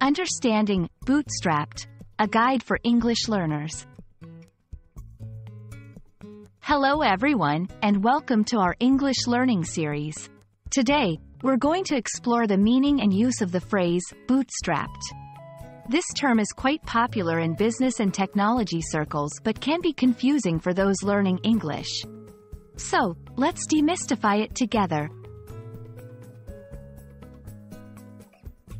Understanding Bootstrapped, a guide for English learners. Hello everyone, and welcome to our English learning series. Today, we're going to explore the meaning and use of the phrase bootstrapped. This term is quite popular in business and technology circles but can be confusing for those learning English. So, let's demystify it together.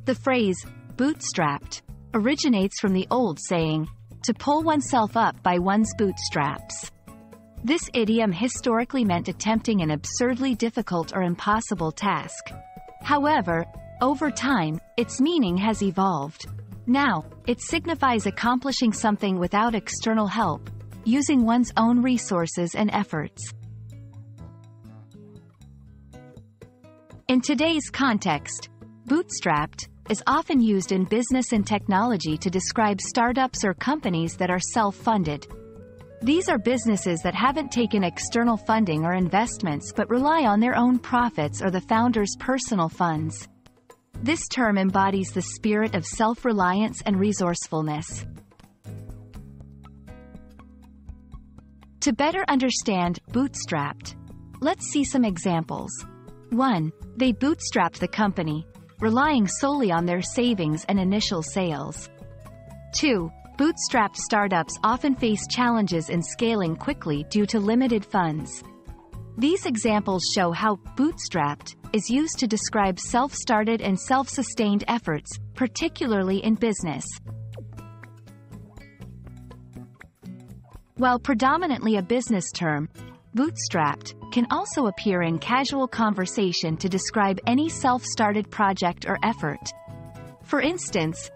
The phrase, bootstrapped, originates from the old saying, to pull oneself up by one's bootstraps. This idiom historically meant attempting an absurdly difficult or impossible task. However, over time, its meaning has evolved. Now, it signifies accomplishing something without external help, using one's own resources and efforts. In today's context, bootstrapped is often used in business and technology to describe startups or companies that are self-funded. These are businesses that haven't taken external funding or investments but rely on their own profits or the founder's personal funds. This term embodies the spirit of self-reliance and resourcefulness. To better understand bootstrapped, let's see some examples. 1. They bootstrapped the company, relying solely on their savings and initial sales. 2. Bootstrapped startups often face challenges in scaling quickly due to limited funds. These examples show how bootstrapped is used to describe self-started and self-sustained efforts, particularly in business. While predominantly a business term, bootstrapped can also appear in casual conversation to describe any self-started project or effort. For instance,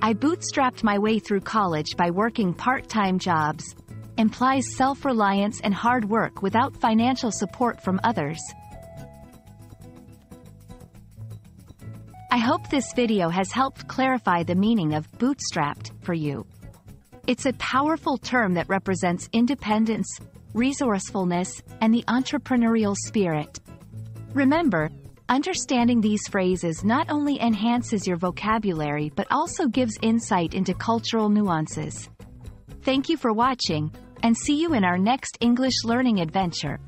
I bootstrapped my way through college by working part-time jobs, implies self-reliance and hard work without financial support from others. I hope this video has helped clarify the meaning of bootstrapped for you. It's a powerful term that represents independence, resourcefulness, and the entrepreneurial spirit. Remember, understanding these phrases not only enhances your vocabulary but also gives insight into cultural nuances. Thank you for watching, and see you in our next English learning adventure.